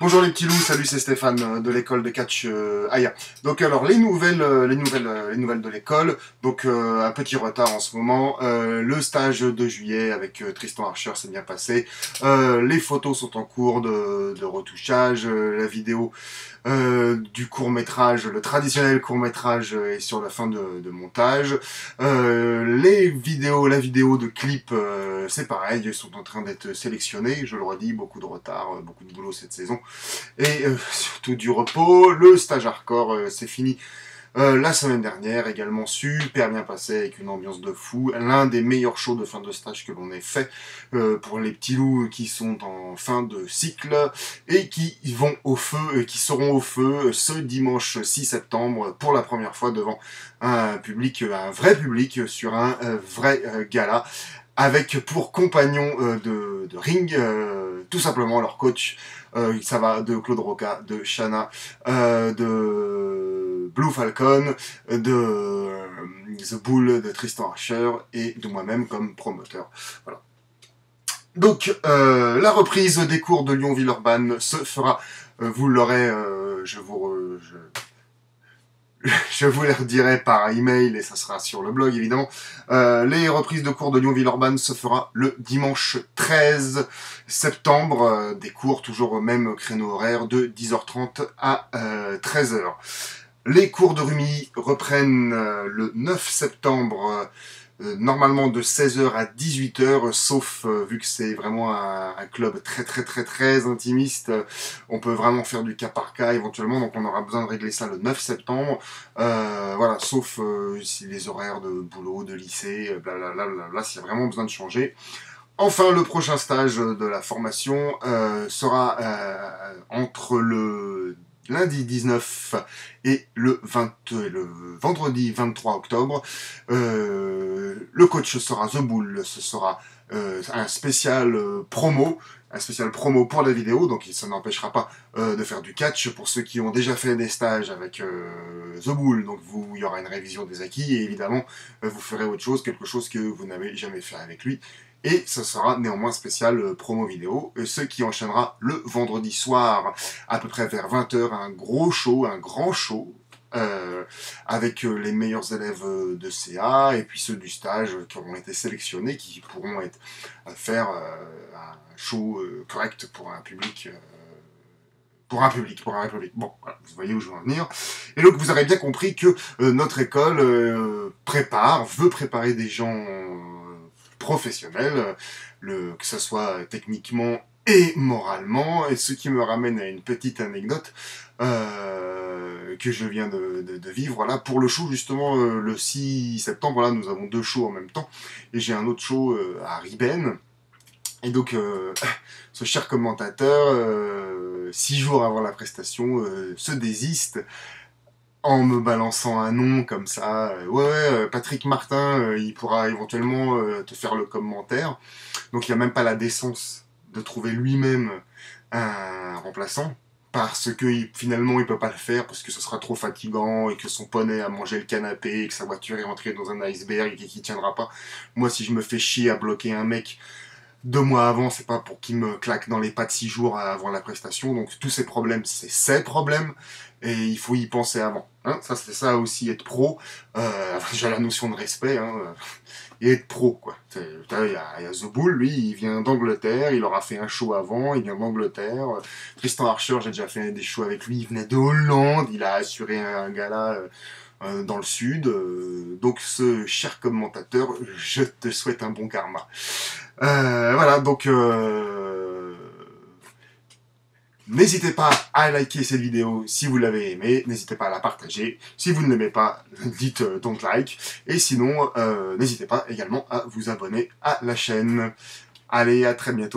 Bonjour les petits loups, salut c'est Stéphane euh, de l'école de catch euh, Aya. Donc alors les nouvelles, euh, les nouvelles, les nouvelles de l'école. Donc un petit retard en ce moment. Le stage de juillet avec Tristan Archer s'est bien passé. Les photos sont en cours de, retouchage. La vidéo du court métrage, le traditionnel court métrage est sur la fin de, montage. Les vidéos, la vidéo de clip, c'est pareil, sont en train d'être sélectionnés. Je le redis, beaucoup de retard, beaucoup de boulot cette saison et euh, surtout du repos. Le stage hardcore, euh, c'est fini euh, la semaine dernière, également super bien passé avec une ambiance de fou. L'un des meilleurs shows de fin de stage que l'on ait fait pour les petits loups qui sont en fin de cycle et qui vont au feu, qui seront au feu ce dimanche 6 septembre pour la première fois devant un public, un vrai public sur un vrai gala avec pour compagnon de, ring tout simplement leur coach euh, ça va de Claude Roca, de Shana, euh, de Blue Falcon, de euh, The Bull, de Tristan Archer et de moi-même comme promoteur. Voilà. Donc la reprise des cours de Lyon-Villeurbanne se fera, vous l'aurez, je vous, re- je vous les redirai par email et ça sera sur le blog évidemment. Euh, les reprises de cours de Lyon-Villeurbanne se fera le dimanche 13 septembre. euh, des cours toujours au même créneau horaire de 10h30 à euh, 13h. Les cours de Rumi reprennent euh, le 9 septembre. Euh, normalement de 16h à 18h, sauf euh, vu que c'est vraiment un, un club très très très très intimiste, euh, on peut vraiment faire du cas par cas éventuellement, donc on aura besoin de régler ça le 9 septembre. Euh, voilà, sauf si les horaires de boulot, de lycée, blablabla, blablabla, s'il y a vraiment besoin de changer. Enfin, le prochain stage de la formation sera entre le lundi 19 et le, 20, et le vendredi 23 octobre. Euh, le coach sera The Bull, ce sera euh, un spécial euh, promo, un spécial promo pour la vidéo, donc ça n'empêchera pas euh, de faire du catch pour ceux qui ont déjà fait des stages avec euh, The Bull. Donc vous, il y aura une révision des acquis et évidemment euh, vous ferez autre chose, quelque chose que vous n'avez jamais fait avec lui. Et ce sera néanmoins spécial euh, promo vidéo, euh, ce qui enchaînera le vendredi soir, à peu près vers 20h, un gros show, un grand show, euh, avec les meilleurs élèves de CA et puis ceux du stage qui auront été sélectionnés, qui pourront être, faire un show correct pour un public. pour un public, pour un public. Bon, voilà, vous voyez où je veux en venir. Et donc vous aurez bien compris que notre école prépare, veut préparer des gens professionnels, euh, que ce soit techniquement et moralement, et ce qui me ramène à une petite anecdote euh, que je viens de, vivre. Là, pour le show, justement, euh, le 6 septembre, là, nous avons deux shows en même temps, et j'ai un autre show à Riben. Et donc, ce cher commentateur, six jours avant la prestation, se désiste en me balançant un nom comme ça. Euh, ouais, euh, Patrick Martin, euh, il pourra éventuellement te faire le commentaire. Donc, il n'y a même pas la décence de trouver lui-même un remplaçant parce que finalement il peut pas le faire parce que ce sera trop fatigant et que son poney a mangé le canapé et que sa voiture est rentrée dans un iceberg et qu'il tiendra pas. Moi si je me fais chier à bloquer un mec deux mois avant, c'est pas pour qu'il me claque dans les pattes six jours avant la prestation. Donc tous ces problèmes, c'est ses problèmes et il faut y penser avant. Hein ça c'est ça aussi être pro. Euh, J'ai la notion de respect. Hein, et être pro quoi. Il y, a, y a The Bull, lui, il vient d'Angleterre, il aura fait un show avant, il vient d'Angleterre. Tristan Archer, j'ai déjà fait des shows avec lui, il venait de Hollande, il a assuré un gala euh, euh, dans le sud. Euh, donc ce cher commentateur, je te souhaite un bon karma. Euh, voilà, donc euh, n'hésitez pas à liker cette vidéo si vous l'avez aimée, n'hésitez pas à la partager. Si vous ne l'aimez pas, dites euh, don't like. Et sinon, euh, n'hésitez pas également à vous abonner à la chaîne. Allez, à très bientôt.